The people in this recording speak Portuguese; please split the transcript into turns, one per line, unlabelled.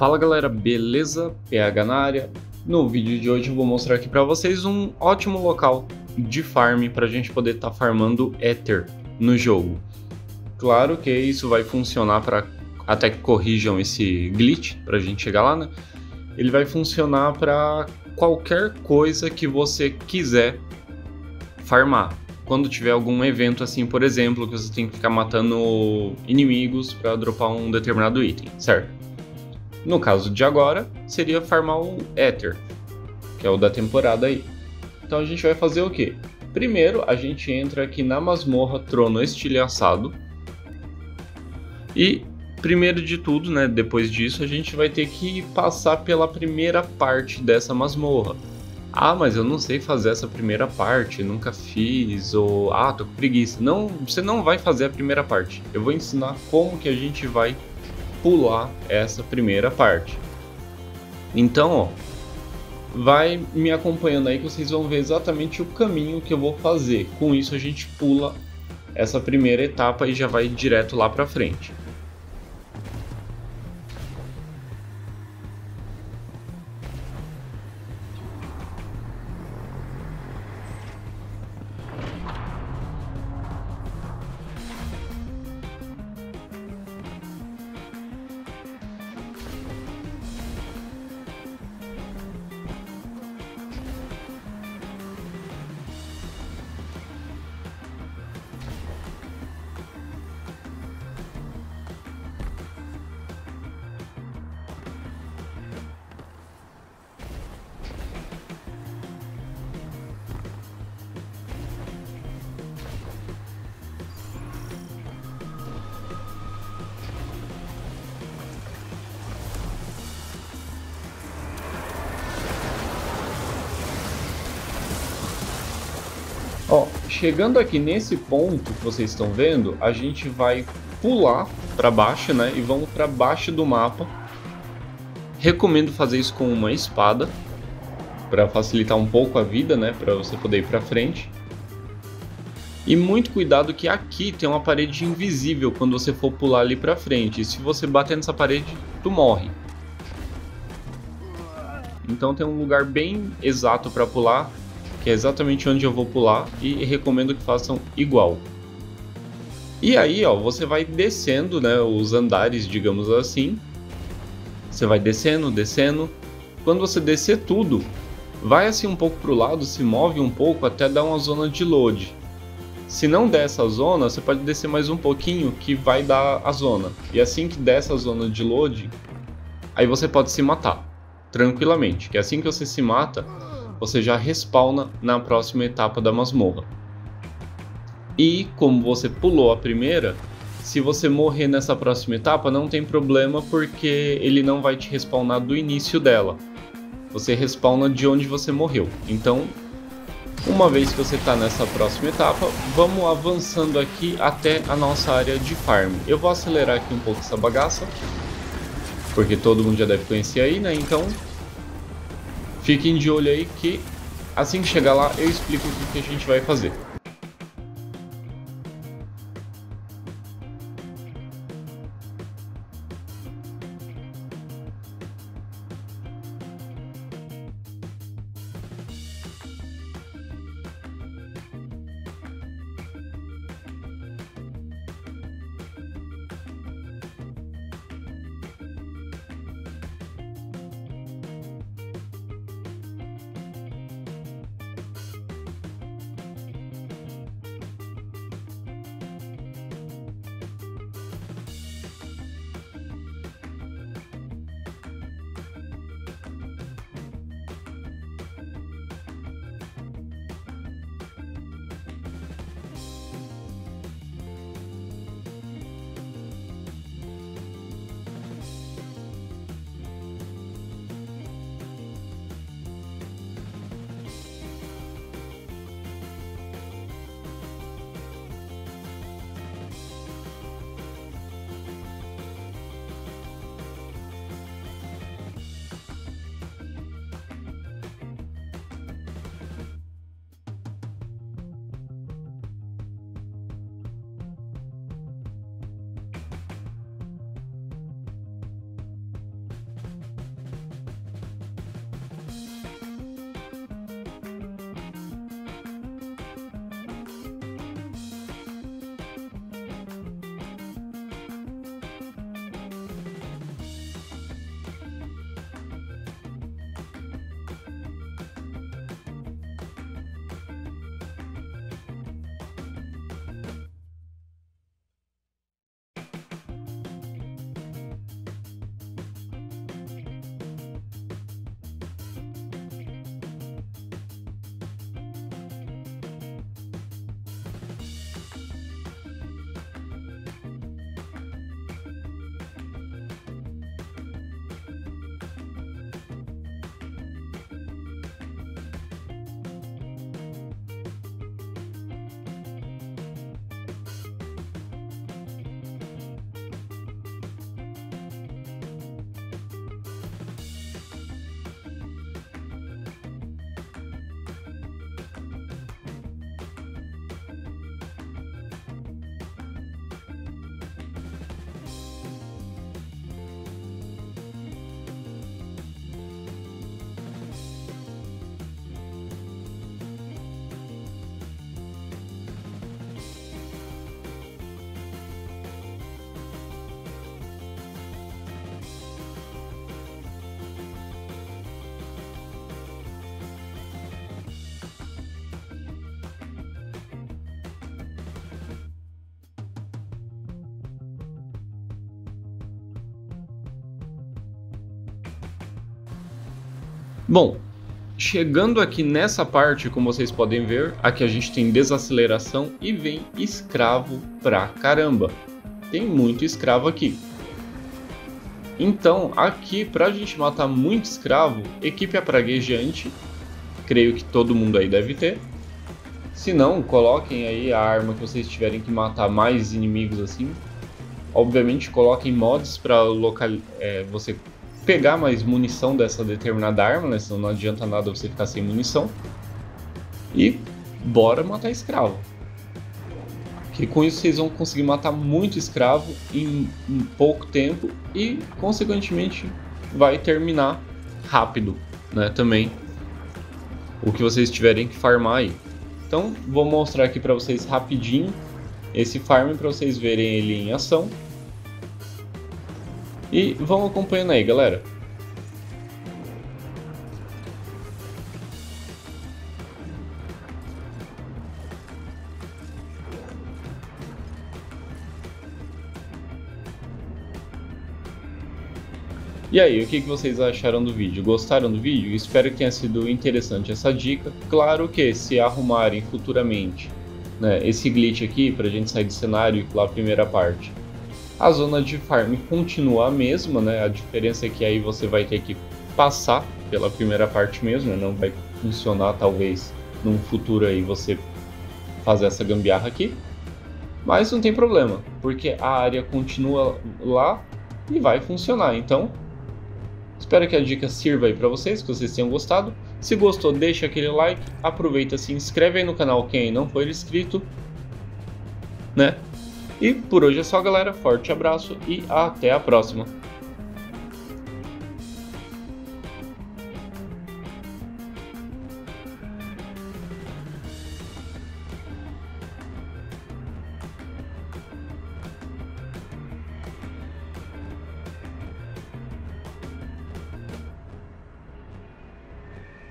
Fala galera, beleza? PH na área. No vídeo de hoje eu vou mostrar aqui para vocês um ótimo local de farm para a gente poder estar tá farmando Ether no jogo. Claro que isso vai funcionar para até que corrijam esse glitch para a gente chegar lá, né? Ele vai funcionar para qualquer coisa que você quiser farmar. Quando tiver algum evento assim, por exemplo, que você tem que ficar matando inimigos para dropar um determinado item, certo? No caso de agora, seria farmar o Ether, que é o da temporada aí. Então a gente vai fazer o quê? Primeiro, a gente entra aqui na masmorra Trono Estilhaçado. E, primeiro de tudo, né, depois disso, a gente vai ter que passar pela primeira parte dessa masmorra. Ah, mas eu não sei fazer essa primeira parte, nunca fiz, ou ah, tô com preguiça. Não, você não vai fazer a primeira parte. Eu vou ensinar como que a gente vai pular essa primeira parte. Então, ó, vai me acompanhando aí que vocês vão ver exatamente o caminho que eu vou fazer. Com isso a gente pula essa primeira etapa e já vai direto lá para frente. Chegando aqui nesse ponto que vocês estão vendo, a gente vai pular para baixo, né? E vamos para baixo do mapa. Recomendo fazer isso com uma espada para facilitar um pouco a vida, né? Para você poder ir para frente. E muito cuidado que aqui tem uma parede invisível quando você for pular ali para frente. E se você bater nessa parede, tu morre. Então tem um lugar bem exato para pular que é exatamente onde eu vou pular e recomendo que façam igual. E aí, ó, você vai descendo, né, os andares, digamos assim. Você vai descendo, descendo. Quando você descer tudo, vai assim um pouco para o lado, se move um pouco até dar uma zona de load. Se não der essa zona, você pode descer mais um pouquinho que vai dar a zona. E assim que der essa zona de load, aí você pode se matar tranquilamente. Que assim que você se mata, você já respawna na próxima etapa da masmorra. E como você pulou a primeira, se você morrer nessa próxima etapa, não tem problema porque ele não vai te respawnar do início dela. Você respawna de onde você morreu. Então, uma vez que você está nessa próxima etapa, vamos avançando aqui até a nossa área de farm. Eu vou acelerar aqui um pouco essa bagaça, porque todo mundo já deve conhecer aí, né? Então, Fiquem de olho aí que assim que chegar lá eu explico o que a gente vai fazer. Bom, chegando aqui nessa parte, como vocês podem ver, aqui a gente tem desaceleração e vem escravo pra caramba. Tem muito escravo aqui. Então, aqui, pra gente matar muito escravo, equipe a praguejante, creio que todo mundo aí deve ter. Se não, coloquem aí a arma que vocês tiverem que matar mais inimigos assim. Obviamente, coloquem mods para local... É, você pegar mais munição dessa determinada arma, né? Senão não adianta nada você ficar sem munição. E bora matar escravo. Que com isso vocês vão conseguir matar muito escravo em, em pouco tempo e, consequentemente, vai terminar rápido, né? Também o que vocês tiverem que farmar aí. Então, vou mostrar aqui para vocês rapidinho esse farm para vocês verem ele em ação. E vão acompanhando aí, galera. E aí, o que vocês acharam do vídeo? Gostaram do vídeo? Espero que tenha sido interessante essa dica. Claro que se arrumarem futuramente né, esse glitch aqui para a gente sair do cenário e pular a primeira parte, a zona de farm continua a mesma, né? A diferença é que aí você vai ter que passar pela primeira parte mesmo, né? não vai funcionar talvez num futuro aí você fazer essa gambiarra aqui. Mas não tem problema, porque a área continua lá e vai funcionar. Então, Espero que a dica sirva aí para vocês, que vocês tenham gostado. Se gostou, deixa aquele like, aproveita, se inscreve aí no canal quem não for inscrito, né? E por hoje é só, galera. Forte abraço e até a próxima.